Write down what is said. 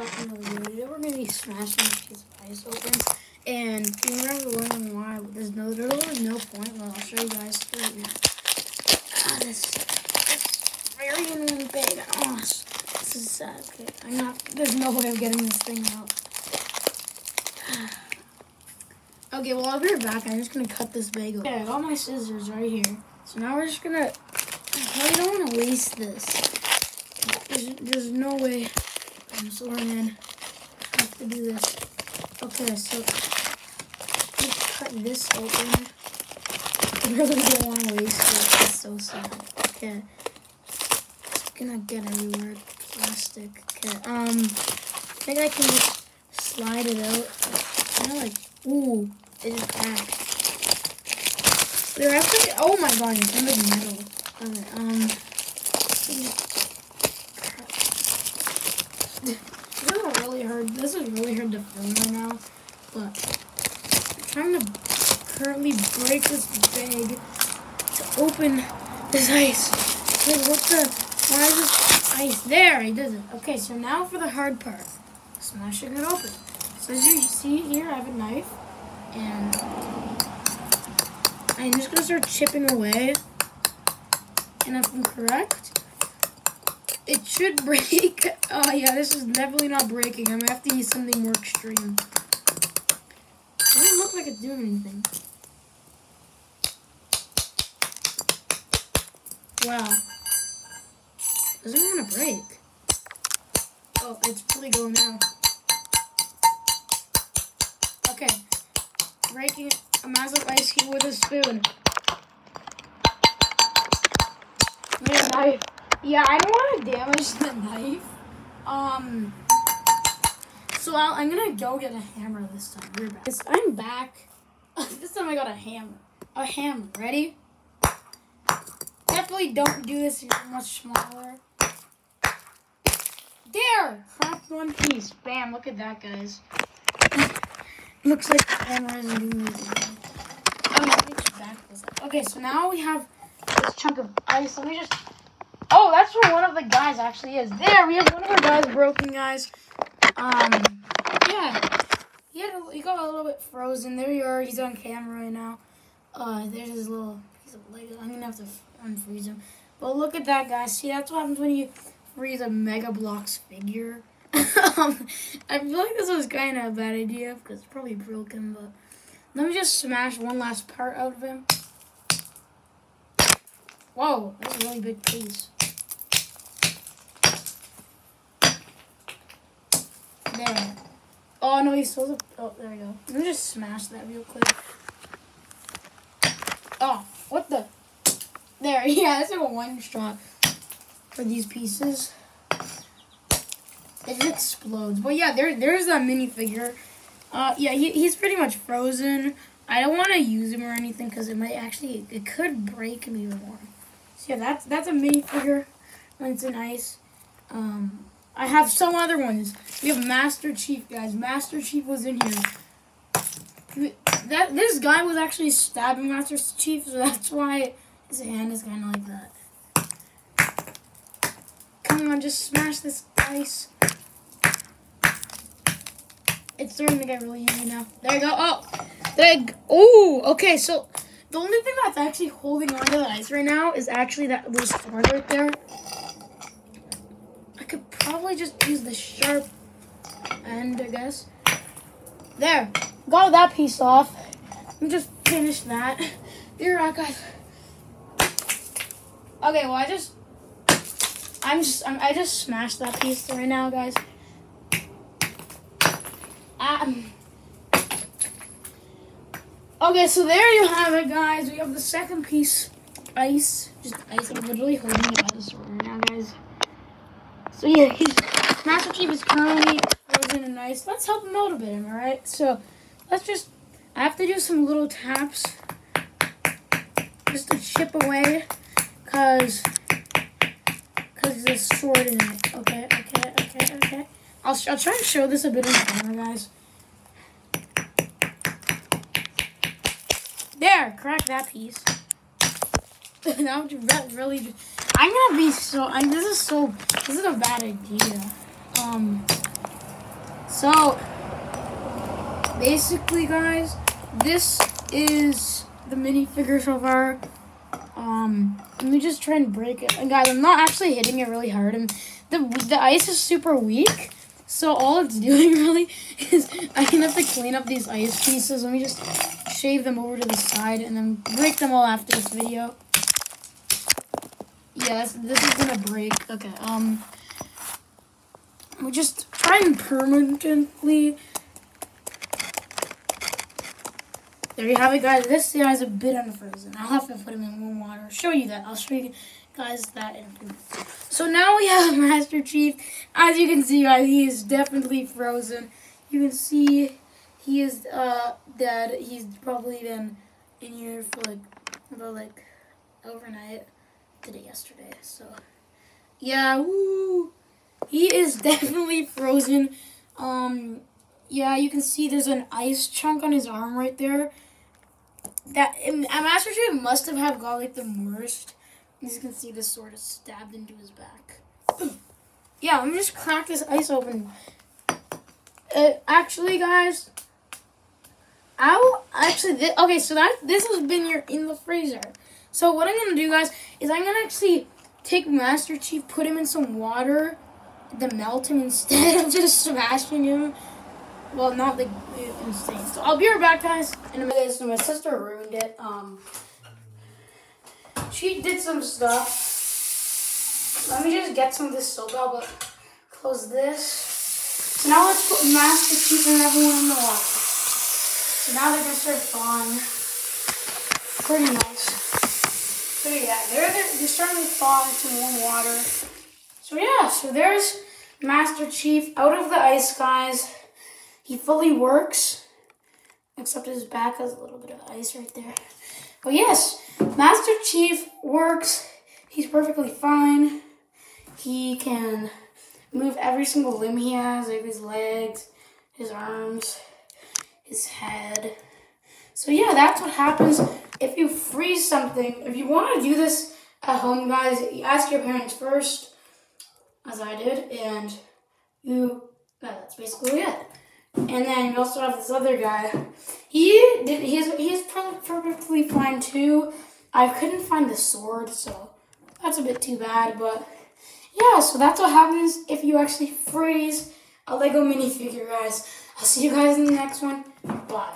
We're gonna be smashing this piece of ice open. And you remember wondering why, there's no, there was no point. Well, I'll show you guys right now. Ah, this, very big. Oh, this this is sad. Okay, I'm not. There's no way of getting this thing out. Okay, well, I'll be right back. I'm just gonna cut this bagel. Okay, I got my scissors right here. So now we're just gonna. I don't want to waste this. There's, there's no way. I'm so in. I have to do this. Okay, so let's cut this open. I really don't want to waste it. It's so sad. Okay. It's gonna get everywhere. Plastic. Okay. Um, I think I can just slide it out. Kind of like, ooh, it is cracked. They're actually, oh my god, it's in the metal. Okay, um, this is really hard. This is really hard to film right now, but I'm trying to currently break this bag to open this ice. Wait, what the? Why is this ice? There, he does it. Okay, so now for the hard part. Smashing it open. So as you see here, I have a knife, and I'm just gonna start chipping away. And if I'm correct, it should break. Oh yeah, this is definitely not breaking. I'm gonna have to use something more extreme. It doesn't look like it's doing anything. Wow. Doesn't want to break. Oh, it's really going now. Okay. Breaking a massive ice cube with a spoon. Made a knife. Yeah, I don't want to damage the knife. Um. So I'll, I'm gonna go get a hammer this time. We're back. I'm back. this time I got a hammer. A hammer. Ready? Definitely don't do this. if You're much smaller. There! Cracked one piece. Bam, look at that, guys. Looks like the camera isn't doing anything. Oh, I. Okay, so now we have this chunk of ice. Let me just... Oh, that's where one of the guys actually is. There, we have one of our guys broken, guys. Um, yeah. He, had a, he got a little bit frozen. There you are. He's on camera right now. Uh, there's his little piece of Lego. I'm going to have to unfreeze him. But look at that, guys. See, that's what happens when you freeze a Mega Bloks figure. um, I feel like this was kind of a bad idea because it's probably broken, but let me just smash one last part out of him. Whoa, that's a really big piece. Oh no, he's still. Oh, there we go. Let me just smash that real quick. Oh, what the? There, yeah, that's like a one shot for these pieces. It explodes. But yeah, there, there's that minifigure. Uh, yeah, he, he's pretty much frozen. I don't want to use him or anything because it might actually, it could break me more. So yeah, that's that's a minifigure when it's in ice. Um, I have some other ones. We have Master Chief, guys. Master Chief was in here. That this guy was actually stabbing Master Chief, so that's why his hand is kind of like that. Come on, just smash this ice. It's starting to get really easy now. There you go. Oh, there. Oh, okay. So the only thing that's actually holding on to the ice right now is actually that little sword right there. Probably just use the sharp end, I guess. There. Got that piece off. Let me just finish that. There, right, guys. Okay, well, I just, I'm just, I'm, I just smashed that piece right now, guys. Um. Okay, so there you have it, guys. We have the second piece, ice. Just ice. I'm literally holding it by the sword right now, guys. So yeah, he's Master Chief is currently frozen in ice. Let's help him out a bit, all right? So let's just. I have to do some little taps just to chip away, cause cause there's sword in it. Okay, okay, okay, okay. I'll I'll try and show this a bit in camera, guys. There, crack that piece. Now that would really. I'm gonna be so. I, this is so. This is a bad idea. Um. So, basically, guys, this is the minifigure so far. Um, let me just try and break it. And guys, I'm not actually hitting it really hard. And the the ice is super weak. So all it's doing really is I can have to clean up these ice pieces. Let me just shave them over to the side and then break them all after this video. Yes, this is gonna break. Okay, um, we just try and permanently. There you have it, guys. This guy is a bit unfrozen. I'll have to put him in warm water. Show you that. I'll show you guys that in a So now we have Master Chief. As you can see, guys, he is definitely frozen. You can see he is uh dead. He's probably been in here for like about like overnight did it yesterday. So, yeah, woo. He is definitely frozen. Um, yeah, you can see there's an ice chunk on his arm right there. That Master Chief must have had got like the worst. As you can see, this sword is stabbed into his back. yeah, let me just crack this ice open. Uh, actually, guys, I'll actually. Th okay, so that this has been your in the freezer. So what I'm going to do, guys, is I'm going to actually take Master Chief, put him in some water, then melt him instead of just smashing him. Well, not like insane. So I'll be right back, guys. In a minute. So my sister ruined it. Um, she did some stuff. Let me just get some of this soap out, but close this. So now let's put Master Chief and everyone in the water. So now they're gonna start thawing. Pretty nice. Yeah, they're, they're starting to thaw into warm water. So yeah, so there's Master Chief out of the ice, guys. He fully works, except his back has a little bit of ice right there. But yes, Master Chief works. He's perfectly fine. He can move every single limb he has, like his legs, his arms, his head. So yeah, that's what happens if you freeze something, if you want to do this at home, guys, ask your parents first, as I did, and you, that's basically it. And then you also have this other guy. He did, he's, he's perfectly fine too. I couldn't find the sword, so that's a bit too bad, but yeah, so that's what happens if you actually freeze a Lego minifigure, guys. I'll see you guys in the next one. Bye.